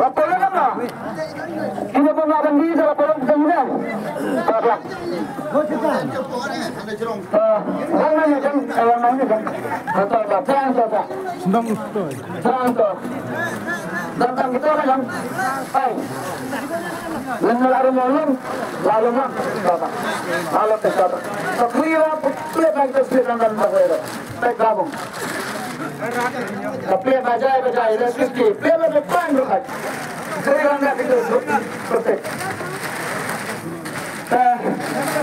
Laporan? Kita laporan. Tentang kita. Lalu kan bapak. Baik gabung. Tapi bajai bajai dah sikit. Pilih lebih depan dekat. Saya kan itu perfect.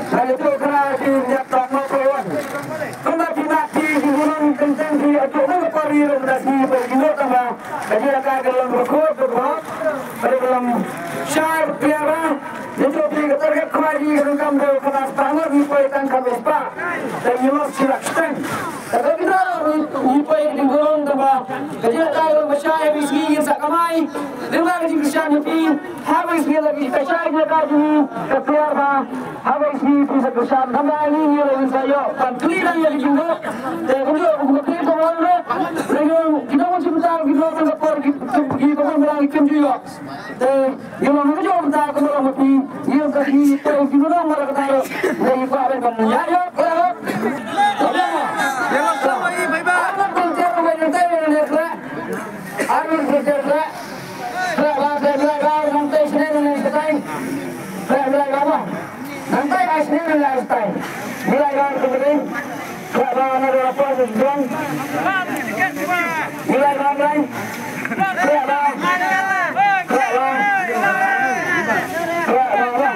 Saya itu kena di nyata kawan. Kena di mati di gunung kencang di atau mana pari di bergino sama. Jadi akan dalam rekod berbuat. Pada dalam syar piara. Itu di keterkat kemaji rengkam dari kena setengah di spa. Dan nyelok silak kita di paitan di gunung sama. Jadi akan dalam masyarakat bisi yang sakamai. Dengan di Krishna Nabi. Habis dia lagi masyarakat dia kaji. Kepiara. Habis di bisa Krishna. Nama ini dia lagi saya. Pantuli dan yang dijunggu. Dan kemudian kemudian kemudian dengan kita masih bentar kita akan lapor kita akan berang ikan juga. Dan yang mana juga bentar kemudian mati yang kaki tahu kita orang malah ketaruh dari pak dan kamu ya ya ya. Nanti setai. Bilang kau kemudian. Bahasa ada apa sesuatu. Bilang kau bilang. Kira bahasa. Kira bahasa.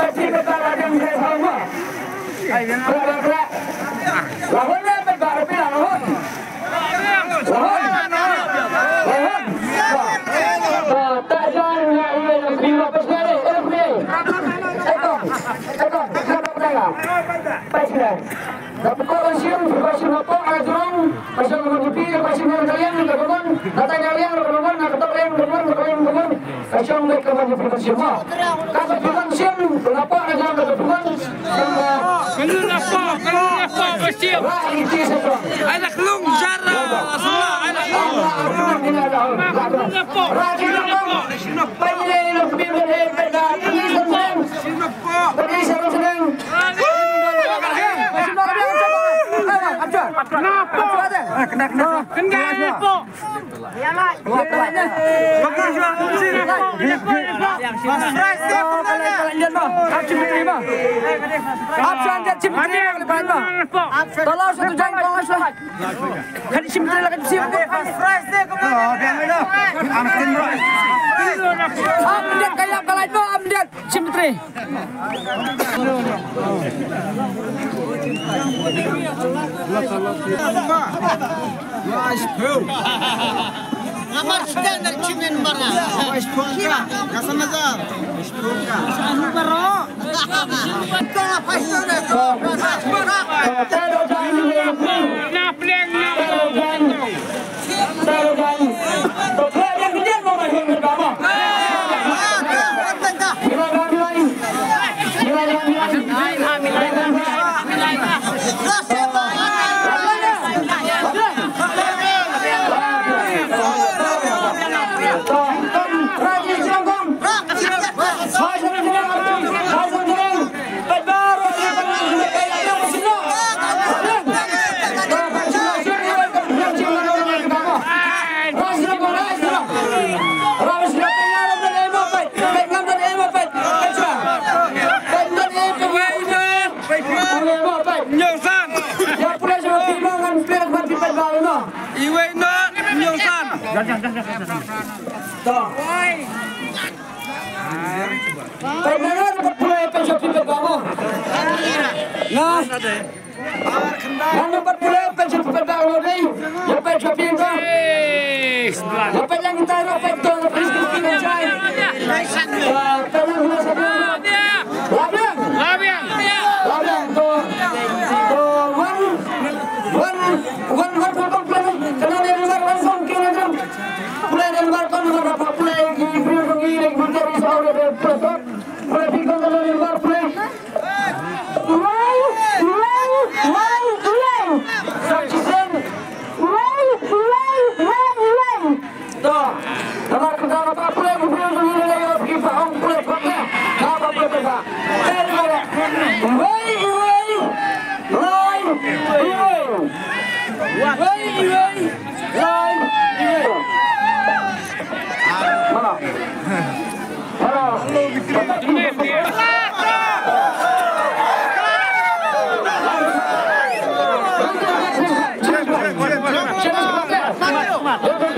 Tapi kepala yang saya sama. Kira Ko ang siyang pagkasin mo. Sinop po. Kena po. Kena kena. Kena po. Mas Fries dia pembalanya. Ab Cimitri mah. Ab Sanjat Cimitri yang lepas mah. Tolong satu jam tolong selamat. Kan Cimitri lagi siap. Mas Fries dia ke mana? Oh, dia mana? Amkin bro. Amdet kayak kalian itu amdet simetri. Nice pool. Amar standar kimin bana. Nice Nah, yang dapat pulai pensio pintu kamu nih, ya pensio pintu. Eh, sebelah. Apa yang kita dapat itu, pintu saya. Tenang Come on.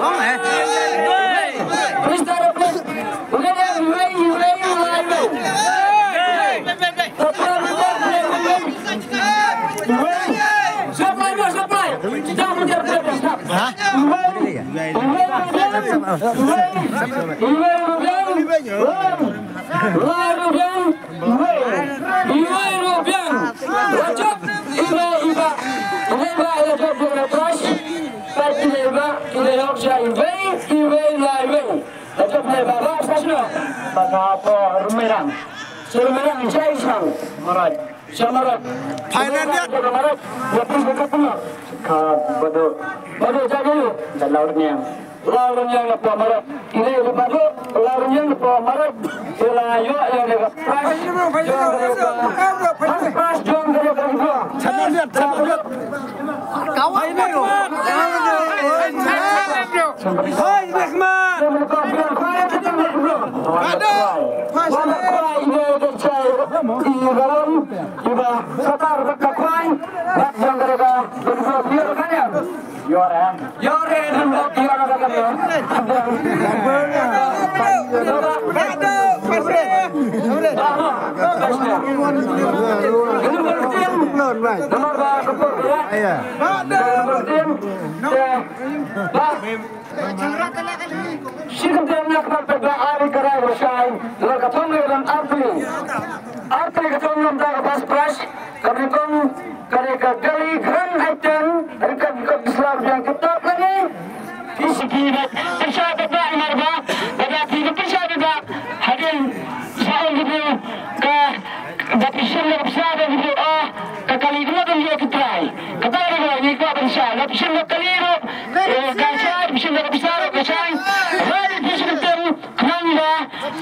Wilayah Mr. Please, dengan wilayah wilayah Supply mo, supply! Jangan menjadi berapa, stop! Seluruh saya sang, marat, samarat. Thailand Marat, waktu berkatnya. Bado, bado jaga lu, dan laurnya. Laurnya yang apa marat? Ini bado, laurnya yang apa marat? Ilayo yang jual dia Hai Rahman. Şirkin demnek mabda ari karay wasay laga tonne dan artli artli ka tonne da bas pras kami kon kare ka gali gran item kan ka islam yang kita kani fisiki da pisha da ba marba da fi da hadin sa'in gitu ka pisha da gitu بشر القليل كان شاعر بشر الابصار وكشاين هذه بشر الدم كمان لا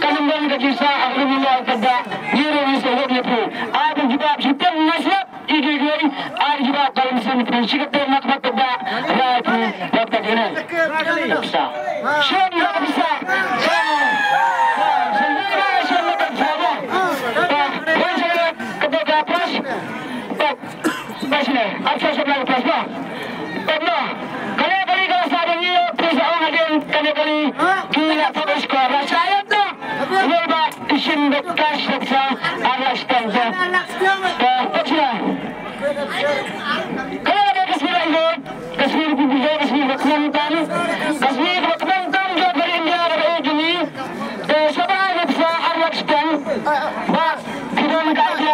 كلام بين كجيسا اغلب الله قد يري ويسوق نبو عاد الجباب شتم مسلب يجي يجي عاد الجباب قلم سن في شيء كتير مكبت قد رايت وقت هنا شو الابصار next time. But